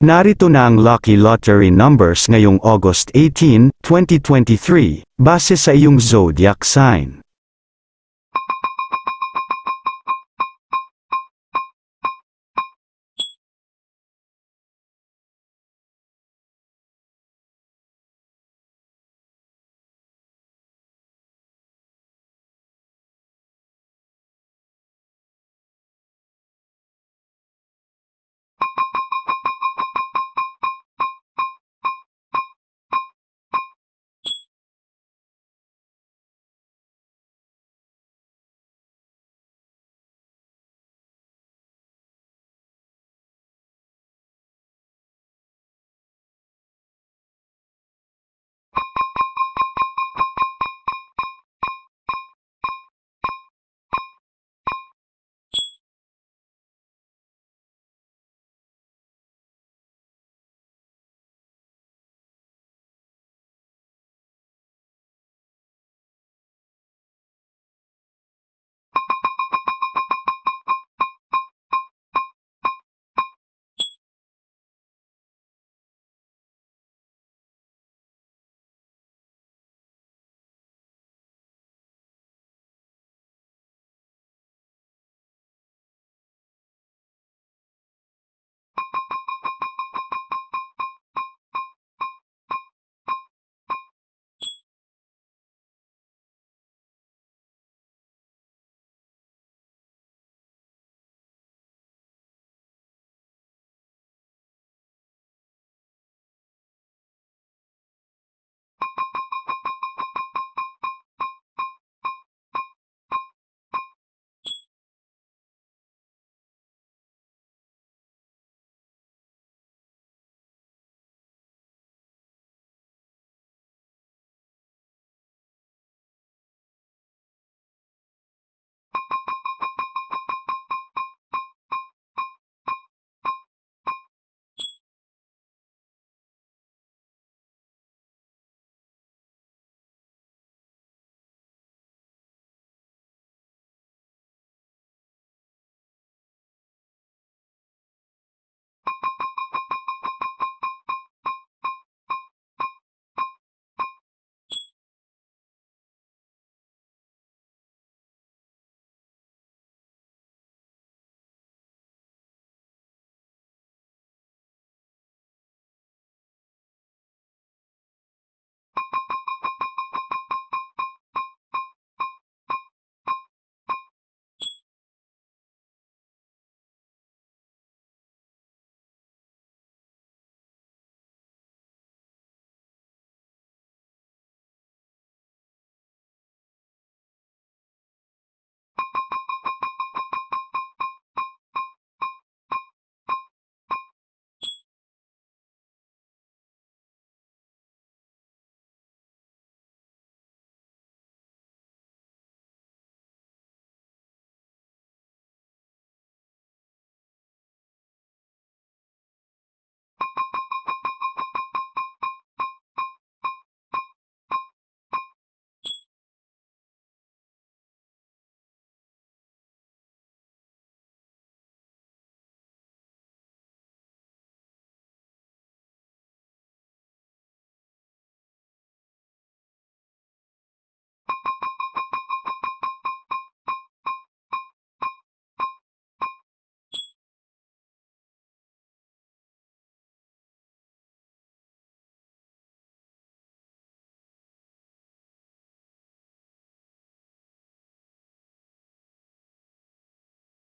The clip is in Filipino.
Narito na ang lucky lottery numbers ngayong August 18, 2023, base sa iyong zodiac sign.